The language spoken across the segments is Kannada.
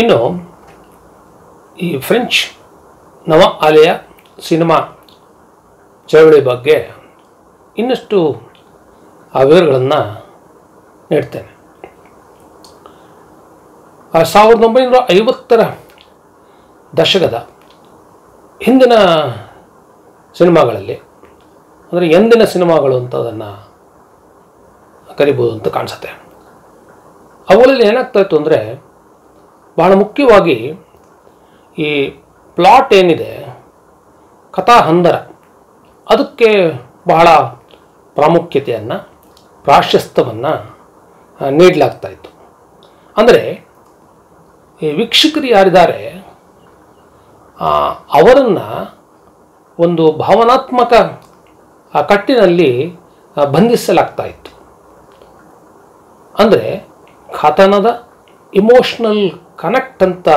ಇನ್ನು ಈ ಫ್ರೆಂಚ್ ನವ ಅಲೆಯ ಸಿನಿಮಾ ಚಳವಳಿ ಬಗ್ಗೆ ಇನ್ನಷ್ಟು ಆ ವಿವರಗಳನ್ನು ನೀಡ್ತೇನೆ. ಸಾವಿರದ ಒಂಬೈನೂರ ಐವತ್ತರ ದಶಕದ ಹಿಂದಿನ ಸಿನಿಮಾಗಳಲ್ಲಿ, ಅಂದರೆ ಎಂದಿನ ಸಿನಿಮಾಗಳು ಅಂತ ಅದನ್ನು ಕರಿಬೋದು ಅಂತ ಕಾಣಿಸುತ್ತೆ. ಅವುಗಳಲ್ಲಿ ಏನಾಗ್ತಾ ಇತ್ತು ಅಂದರೆ ಬಹಳ ಮುಖ್ಯವಾಗಿ ಈ ಪ್ಲಾಟ್ ಏನಿದೆ ಕಥಾ ಹಂದರ ಅದಕ್ಕೆ ಬಹಳ ಪ್ರಾಮುಖ್ಯತೆಯನ್ನು, ಪ್ರಾಶಸ್ತ್ಯವನ್ನು ನೀಡಲಾಗ್ತಾ ಇತ್ತು. ಅಂದರೆ, ಈ ವೀಕ್ಷಕರು ಯಾರಿದ್ದಾರೆ ಅವರನ್ನು ಒಂದು ಭಾವನಾತ್ಮಕ ಕಟ್ಟಿನಲ್ಲಿ ಬಂಧಿಸಲಾಗ್ತಾ ಇತ್ತು. ಅಂದರೆ, ಕಥನದ ಇಮೋಷ್ನಲ್ ಕನೆಕ್ಟ್ ಅಂತ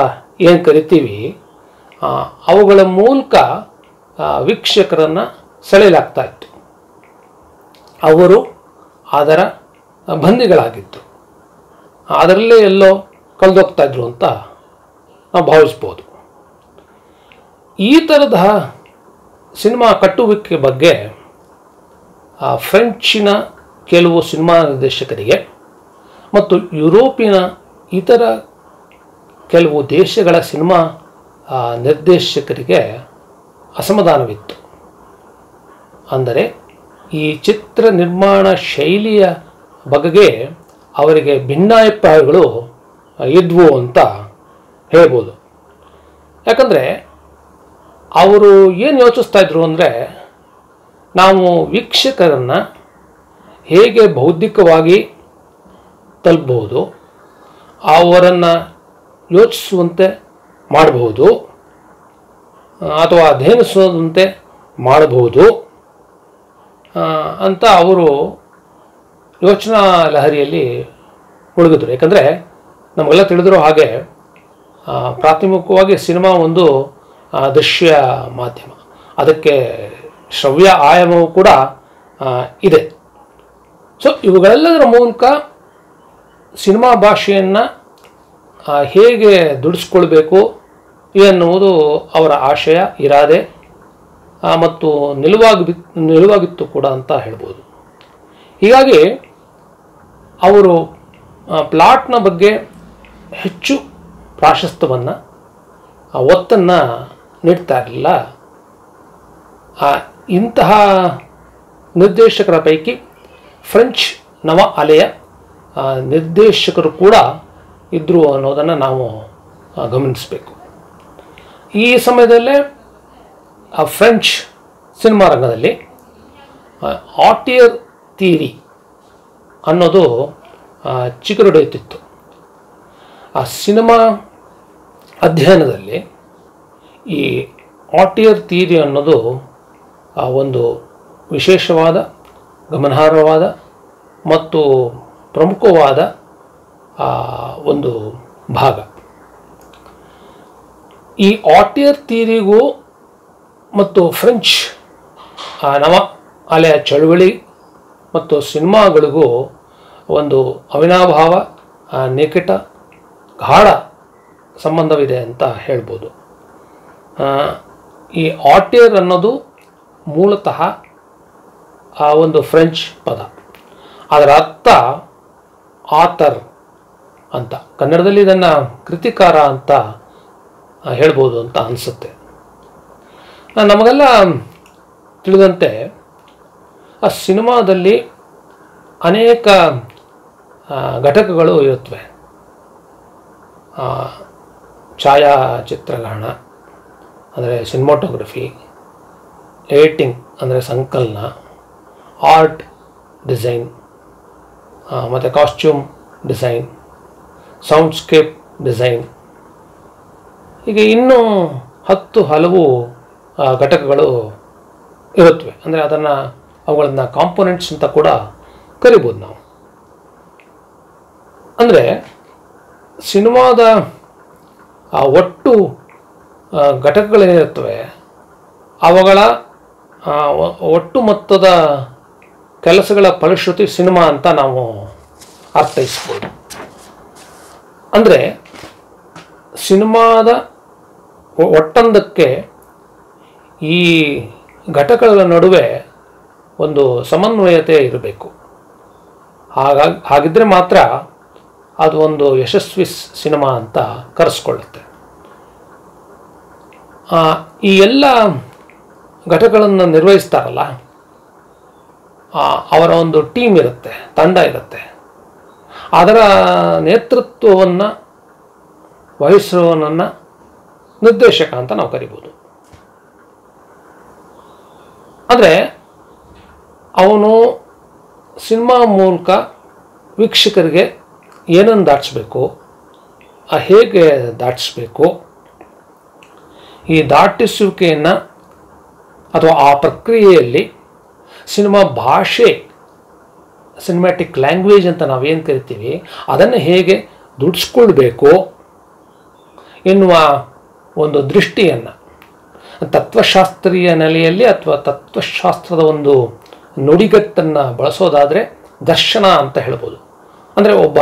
ಏನು ಕರಿತೀವಿ ಅವುಗಳ ಮೂಲಕ ವೀಕ್ಷಕರನ್ನು ಸೆಳೆಯಲಾಗ್ತಾ ಇತ್ತು. ಅವರು ಅದರ ಬಂದಿಗಳಾಗಿತ್ತು ಅದರಲ್ಲೇ ಎಲ್ಲೋ ಕಳೆದೋಗ್ತಾ ಇದ್ರು ಅಂತ ನಾವು ಭಾವಿಸ್ಬೋದು. ಈ ಥರದ ಸಿನಿಮಾ ಕಟ್ಟುವಿಕೆ ಬಗ್ಗೆ ಫ್ರೆಂಚಿನ ಕೆಲವು ಸಿನಿಮಾ ನಿರ್ದೇಶಕರಿಗೆ ಮತ್ತು ಯುರೋಪಿನ ಇತರ ಕೆಲವು ದೇಶಗಳ ಸಿನಿಮಾ ನಿರ್ದೇಶಕರಿಗೆ ಅಸಮಾಧಾನವಿತ್ತು. ಅಂದರೆ, ಈ ಚಿತ್ರ ನಿರ್ಮಾಣ ಶೈಲಿಯ ಬಗೆಗೆ ಅವರಿಗೆ ಭಿನ್ನಾಭಿಪ್ರಾಯಗಳು ಇದ್ವು ಅಂತ ಹೇಳ್ಬೋದು. ಯಾಕಂದರೆ, ಅವರು ಏನು ಯೋಚಿಸ್ತಾ ಇದ್ರು ಅಂದರೆ, ನಾವು ವೀಕ್ಷಕರನ್ನು ಹೇಗೆ ಬೌದ್ಧಿಕವಾಗಿ ತಲುಪಬಹುದು, ಅವರನ್ನು ಯೋಚಿಸುವಂತೆ ಮಾಡಬಹುದು, ಅಥವಾ ಅಧ್ಯಯನಿಸುವಂತೆ ಮಾಡಬಹುದು. ಅಂತ ಅವರು ಯೋಚನಾ ಲಹರಿಯಲ್ಲಿ ಮುಳುಗಿದ್ರು. ಯಾಕಂದರೆ ನಮಗೆಲ್ಲ ತಿಳಿದಿರೋ ಹಾಗೆ ಪ್ರಾಥಮಿಕವಾಗಿ ಸಿನಿಮಾ ಒಂದು ದೃಶ್ಯ ಮಾಧ್ಯಮ. ಅದಕ್ಕೆ ಶ್ರವ್ಯ ಆಯಾಮವು ಕೂಡ ಇದೆ. ಸೊ ಇವುಗಳೆಲ್ಲದರ ಮೂಲಕ ಸಿನಿಮಾ ಭಾಷೆಯನ್ನು ಹೇಗೆ ದುಡಿಸ್ಕೊಳ್ಬೇಕು ಎನ್ನುವುದು ಅವರ ಆಶಯ, ಇರಾದೆ ಮತ್ತು ನಿಲುವಾಗಿ ನಿಲುವಾಗಿತ್ತು ಕೂಡ ಅಂತ ಹೇಳ್ಬೋದು. ಹೀಗಾಗಿ ಅವರು ಪ್ಲಾಟ್ನ ಬಗ್ಗೆ ಹೆಚ್ಚು ಪ್ರಾಶಸ್ತ್ಯವನ್ನು ಒತ್ತನ್ನು ನೀಡ್ತಾ ಇರಲಿಲ್ಲ. ಇಂತಹ ನಿರ್ದೇಶಕರ ಪೈಕಿ ಫ್ರೆಂಚ್ ನವ ಅಲೆಯ ನಿರ್ದೇಶಕರು ಕೂಡ ಇದ್ದರು ಅನ್ನೋದನ್ನು ನಾವು ಗಮನಿಸಬೇಕು. ಈ ಸಮಯದಲ್ಲೇ, ಆ ಫ್ರೆಂಚ್ ಸಿನಿಮಾ ರಂಗದಲ್ಲಿ ಆಟಿಯರ್ ತೀರಿ ಅನ್ನೋದು ಚಿಗುರುಡೆಯುತ್ತಿತ್ತು. ಆ ಸಿನಿಮಾ ಅಧ್ಯಯನದಲ್ಲಿ ಈ ಆಟಿಯರ್ ತೀರಿ ಅನ್ನೋದು, ಆ, ಒಂದು ವಿಶೇಷವಾದ, ಗಮನಾರ್ಹವಾದ ಮತ್ತು ಪ್ರಮುಖವಾದ ಒಂದು ಭಾಗ. ಈ ಆಟಿಯರ್ ತೀರಿಗೂ ಮತ್ತು ಫ್ರೆಂಚ್ ನವ ಅಲೆಯ ಚಳುವಳಿ ಮತ್ತು ಸಿನಿಮಾಗಳಿಗೂ ಒಂದು ಅವಿನಾಭಾವ ನಿಕಟ, ಗಾಢ ಸಂಬಂಧವಿದೆ ಅಂತ ಹೇಳ್ಬೋದು. ಈ ಆಟಿಯರ್ ಅನ್ನೋದು ಮೂಲತಃ ಒಂದು ಫ್ರೆಂಚ್ ಪದ. ಅದರ ಅರ್ಥ ಆತರ್ ಅಂತ. ಕನ್ನಡದಲ್ಲಿ ಇದನ್ನು ಕೃತಿಕಾರ ಅಂತ ಹೇಳ್ಬೋದು ಅಂತ ಅನಿಸುತ್ತೆ. ನಮಗೆಲ್ಲ ತಿಳಿದಂತೆ, ಆ, ಸಿನಿಮಾದಲ್ಲಿ ಅನೇಕ ಘಟಕಗಳು ಇರುತ್ತವೆ ಛಾಯಾಚಿತ್ರಗ್ರಹಣ, ಅಂದರೆ ಸಿನಿಮಾಟೋಗ್ರಫಿ ಏಟಿಂಗ್ ಅಂದರೆ ಸಂಕಲನ, ಆರ್ಟ್ ಡಿಸೈನ್ ಮತ್ತು ಕಾಸ್ಟ್ಯೂಮ್ ಡಿಸೈನ್ ಸೌಂಡ್ಸ್ಕೇಪ್ ಡಿಸೈನ್ ಹೀಗೆ ಇನ್ನೂ ಹತ್ತು ಹಲವು ಘಟಕಗಳು ಇರುತ್ತವೆ. ಅಂದರೆ ಅದನ್ನು ಅವುಗಳನ್ನು ಕಾಂಪೊನೆಂಟ್ಸ್ ಅಂತ ಕೂಡ ಕರಿಬೋದು ನಾವು. ಅಂದರೆ ಸಿನಿಮಾದ, ಆ, ಒಟ್ಟು ಘಟಕಗಳೇನಿರುತ್ತವೆ, ಅವುಗಳ ಒಟ್ಟು ಮೊತ್ತದ ಕೆಲಸಗಳ ಫಲಶ್ರುತಿ ಸಿನಿಮಾ ಅಂತ ನಾವು ಅರ್ಥೈಸ್ಬೋದು. ಅಂದರೆ ಸಿನಿಮಾದ ಒಟ್ಟಂದಕ್ಕೆ ಈ ಘಟಕಗಳ ನಡುವೆ ಒಂದು ಸಮನ್ವಯತೆ ಇರಬೇಕು. ಹಾಗಾಗಿ ಹಾಗಿದ್ದರೆ ಮಾತ್ರ ಅದು ಒಂದು ಯಶಸ್ವಿ ಸಿನಿಮಾ ಅಂತ ಕರೆಸ್ಕೊಳ್ಳುತ್ತೆ. ಈ ಎಲ್ಲ ಘಟಕಗಳನ್ನು ನಿರ್ವಹಿಸ್ತಾರಲ್ಲ ಅವರ ಒಂದು ಟೀಮ್ ಇರುತ್ತೆ, ತಂಡ ಇರುತ್ತೆ. ಅದರ ನೇತೃತ್ವವನ್ನು, ವಹಿಸುವವನನ್ನು ನಿರ್ದೇಶಕ ಅಂತ ನಾವು ಕರಿಬೋದು. ಅಂದರೆ ಅವನು ಸಿನಿಮಾ ಮೂಲಕ ವೀಕ್ಷಕರಿಗೆ ಏನನ್ನು ದಾಟಿಸ್ಬೇಕು ಹೇಗೆ ದಾಟಿಸ್ಬೇಕು, ಈ ದಾಟಿಸುವಿಕೆಯನ್ನು ಅಥವಾ ಆ ಪ್ರಕ್ರಿಯೆಯಲ್ಲಿ ಸಿನಿಮಾ ಭಾಷೆ ಸಿನಿಮ್ಯಾಟಿಕ್ ಲ್ಯಾಂಗ್ವೇಜ್ ಅಂತ ನಾವೇನು ಕರಿತೀವಿ, ಅದನ್ನು ಹೇಗೆ ದುಡಿಸ್ಕೊಳ್ಬೇಕು ಎನ್ನುವ ಒಂದು ದೃಷ್ಟಿಯನ್ನು, ತತ್ವಶಾಸ್ತ್ರೀಯ ನೆಲೆಯಲ್ಲಿ ಅಥವಾ ತತ್ವಶಾಸ್ತ್ರದ ಒಂದು ನುಡಿಗಟ್ಟನ್ನು ಬಳಸೋದಾದರೆ ದರ್ಶನ ಅಂತ ಹೇಳ್ಬೋದು. ಅಂದರೆ ಒಬ್ಬ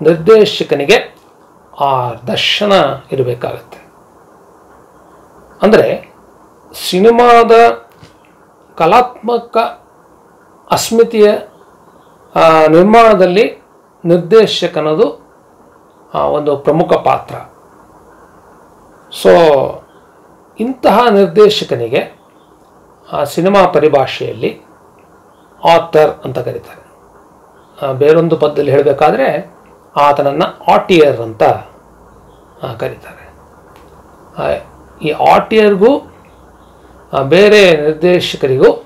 ನಿರ್ದೇಶಕನಿಗೆ ಆ ದರ್ಶನ ಇರಬೇಕಾಗತ್ತೆ. ಅಂದರೆ ಸಿನಿಮಾದ ಕಲಾತ್ಮಕ ಅಸ್ಮಿತೆಯ ನಿರ್ಮಾಣದಲ್ಲಿ ನಿರ್ದೇಶಕನದು ಒಂದು ಪ್ರಮುಖ ಪಾತ್ರ. ಸೊ ಇಂತಹ ನಿರ್ದೇಶಕನಿಗೆ ಆ ಸಿನಿಮಾ ಪರಿಭಾಷೆಯಲ್ಲಿ ಆಥರ್ ಅಂತ ಕರೀತಾರೆ. ಆ, ಬೇರೊಂದು ಪದದಲ್ಲಿ ಹೇಳಬೇಕಾದ್ರೆ ಆತನನ್ನು ಆಟಿಯರ್ ಅಂತ ಕರೀತಾರೆ. ಈ ಆಟಿಯರ್ಗೂ ಬೇರೆ ನಿರ್ದೇಶಕರಿಗೂ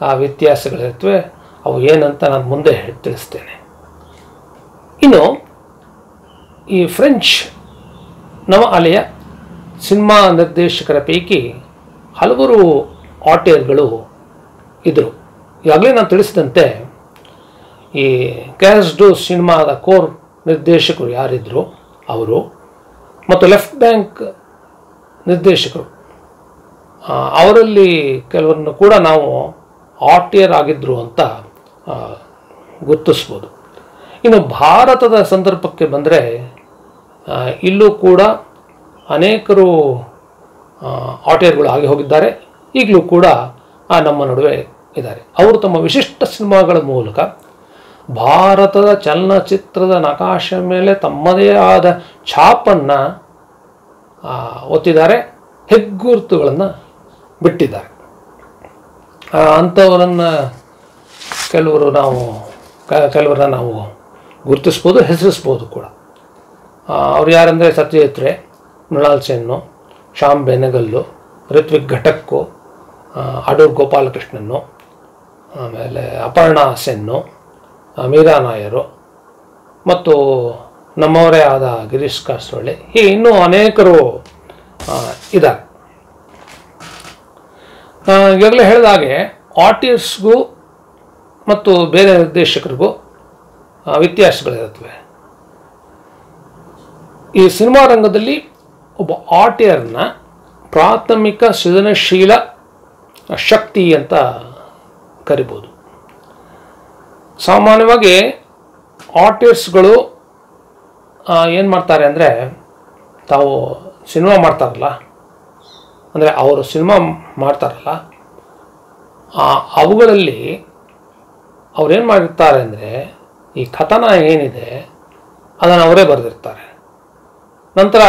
ಆ ವ್ಯತ್ಯಾಸಗಳಿರ್ತವೆ. ಅವು ಏನಂತ ನಾನು ಮುಂದೆ ತಿಳಿಸ್ತೇನೆ. ಇನ್ನು ಈ ಫ್ರೆಂಚ್ ನವ ಅಲೆಯ ಸಿನಿಮಾ ನಿರ್ದೇಶಕರ ಪೈಕಿ ಹಲವರು ಆಟೇರ್ಗಳು ಇದ್ದರು ಈಗಾಗಲೇ ನಾನು ತಿಳಿಸಿದಂತೆ ಈ ಕ್ಯಾಸ್ಡು ಸಿನಿಮಾದ ಕೋರ್ ನಿರ್ದೇಶಕರು ಯಾರಿದ್ರು? ಅವರು ಮತ್ತು ಲೆಫ್ಟ್ ಬ್ಯಾಂಕ್ ನಿರ್ದೇಶಕರು. ಅವರಲ್ಲಿ ಕೆಲವರನ್ನು ಕೂಡ ನಾವು ಆಟಿಯರ್ ಆಗಿದ್ದರು ಅಂತ ಗುರುತಿಸ್ಬೋದು. ಇನ್ನು ಭಾರತದ ಸಂದರ್ಭಕ್ಕೆ ಬಂದರೆ ಇಲ್ಲೂ ಕೂಡ ಅನೇಕರು ಆಟೇರ್ಗಳು ಆಗಿ ಹೋಗಿದ್ದಾರೆ. ಈಗಲೂ ಕೂಡ, ಆ, ನಮ್ಮ ನಡುವೆ ಇದ್ದಾರೆ. ಅವರು ತಮ್ಮ ವಿಶಿಷ್ಟ ಸಿನಿಮಾಗಳ ಮೂಲಕ ಭಾರತದ ಚಲನಚಿತ್ರದ ನಕಾಶ ಮೇಲೆ ತಮ್ಮದೇ ಆದ ಛಾಪನ್ನು ಒತ್ತಿದ್ದಾರೆ, ಹೆಗ್ಗುರುತುಗಳನ್ನು ಬಿಟ್ಟಿದ್ದಾರೆ. ಅಂಥವರನ್ನು ಕೆಲವರು ನಾವು ಕೆಲವರನ್ನ ನಾವು ಗುರುತಿಸ್ಬೋದು ಹೆಸರಿಸ್ಬೋದು ಕೂಡ. ಅವ್ರು ಯಾರಂದರೆ ಸತ್ಯಜಿತ್ರೆ ಮೃಣಾಲ್ ಸೆನ್ನು ಶ್ಯಾಮ್ ಬೆನಗಲ್ಲು ಋತ್ವಿಕ್ ಘಟಕ್ಕು ಅಡೂರ್ ಗೋಪಾಲಕೃಷ್ಣನ್ನು ಆಮೇಲೆ ಅಪರ್ಣಾ ಸೆನ್ನು ಮೀರಾ ನಾಯರು ಮತ್ತು ನಮ್ಮವರೇ ಆದ ಗಿರೀಶ್ ಕಾಸರೊಳ್ಳಿ ಹೀಗೆ ಇನ್ನೂ ಅನೇಕರು ಇದ್ದಾರೆ. ಆ, ಈಗಾಗಲೇ ಹೇಳಿದ ಹಾಗೆ ಆರ್ಟಿಸ್ಟ್ಗೂ ಮತ್ತು ಬೇರೆ ನಿರ್ದೇಶಕರಿಗೂ ವ್ಯತ್ಯಾಸಗಳಿರುತ್ತವೆ ಈ ಸಿನಿಮಾ ರಂಗದಲ್ಲಿ ಒಬ್ಬ ಆಟಿಯರ್ನ ಪ್ರಾಥಮಿಕ ಸೃಜನಶೀಲ ಶಕ್ತಿ ಅಂತ ಕರಿಬೋದು. ಸಾಮಾನ್ಯವಾಗಿ ಆರ್ಟಿಸ್ಟ್ಗಳು ಏನು ಮಾಡ್ತಾರೆ ಅಂದರೆ, ತಾವು ಸಿನಿಮಾ ಮಾಡ್ತಾರಲ್ಲ, ಅಂದರೆ ಅವರು ಸಿನಿಮಾ ಮಾಡ್ತಾರಲ್ಲ ಅವುಗಳಲ್ಲಿ ಅವ್ರೇನು ಮಾಡಿರ್ತಾರೆ ಅಂದರೆ ಈ ಕಥನ ಏನಿದೆ, ಅದನ್ನು ಅವರೇ ಬರೆದಿರ್ತಾರೆ. ನಂತರ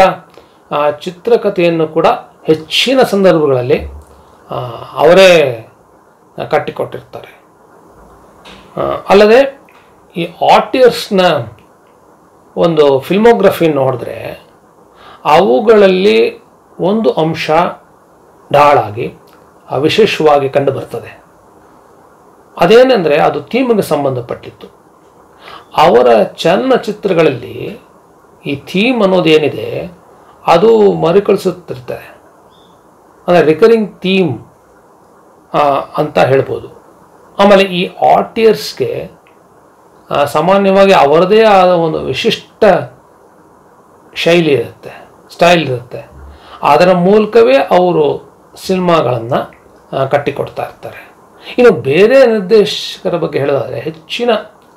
ಚಿತ್ರಕಥೆಯನ್ನು ಕೂಡ ಹೆಚ್ಚಿನ ಸಂದರ್ಭಗಳಲ್ಲಿ ಅವರೇ ಕಟ್ಟಿಕೊಟ್ಟಿರ್ತಾರೆ. ಅಲ್ಲದೆ, ಈ ಆಟಿಯರ್ಸ್ನ ಒಂದು ಫಿಲ್ಮೋಗ್ರಫಿ ನೋಡಿದ್ರೆ, ಅವುಗಳಲ್ಲಿ ಒಂದು ಅಂಶ ಡಾಳಾಗಿ ವಿಶೇಷವಾಗಿ ಕಂಡು ಬರ್ತದೆ. ಅದೇನೆಂದರೆ ಅದು ಥೀಮ್ಗೆ ಸಂಬಂಧಪಟ್ಟಿತ್ತು. ಅವರ ಚಲನಚಿತ್ರಗಳಲ್ಲಿ ಈ ಥೀಮ್ ಅನ್ನೋದೇನಿದೆ ಅದು ಮರುಕಳಿಸುತ್ತಿರ್ತಾರೆ ಅಂದರೆ ರಿಕರಿಂಗ್ ಥೀಮ್ ಅಂತ ಹೇಳ್ಬೋದು. ಆಮೇಲೆ ಈ ಆಟಿಯರ್ಸ್ಗೆ ಸಾಮಾನ್ಯವಾಗಿ ಅವರದೇ ಆದ ಒಂದು ವಿಶಿಷ್ಟ ಶೈಲಿ ಇರುತ್ತೆ, ಸ್ಟೈಲ್ ಇರುತ್ತೆ. ಅದರ ಮೂಲಕವೇ ಅವರು ಸಿನಿಮಾಗಳನ್ನು ಕಟ್ಟಿಕೊಡ್ತಾ ಇರ್ತಾರೆ. ಇನ್ನು ಬೇರೆ ನಿರ್ದೇಶಕರ ಬಗ್ಗೆ ಹೇಳೋದಾದರೆ ಹೆಚ್ಚಿನ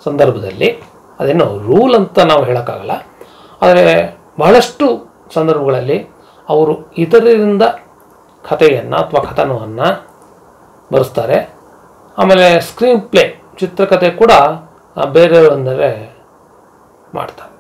ಸಂದರ್ಭದಲ್ಲಿ ಅದೇನೋ ರೂಲ್ ಅಂತ ನಾವು ಹೇಳೋಕ್ಕಾಗಲ್ಲ. ಆದರೆ ಬಹಳಷ್ಟು ಸಂದರ್ಭಗಳಲ್ಲಿ ಅವರು ಇತರರಿಂದ ಕಥೆಯನ್ನು ಅಥವಾ ಕಥನವನ್ನು ಬರೆಸ್ತಾರೆ. ಆಮೇಲೆ ಸ್ಕ್ರೀನ್ ಪ್ಲೇ ಚಿತ್ರಕಥೆ ಕೂಡ ಬೇರೆಯವರೆಂದರೆ ಮಾಡ್ತಾರೆ.